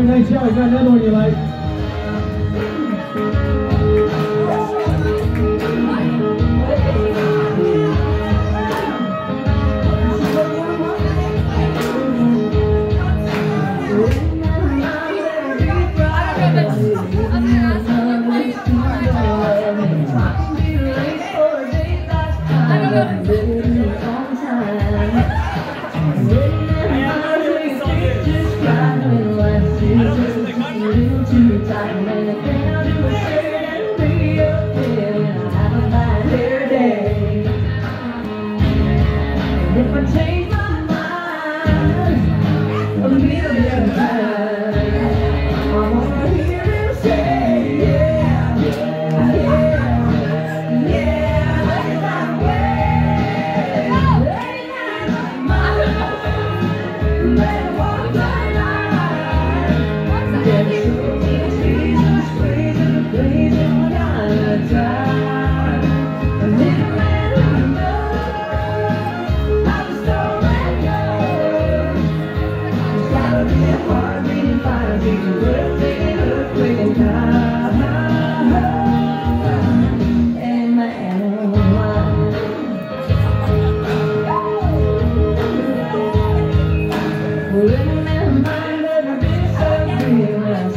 开开笑，你看那东西来。too tired. I have a day. If I change Thank you.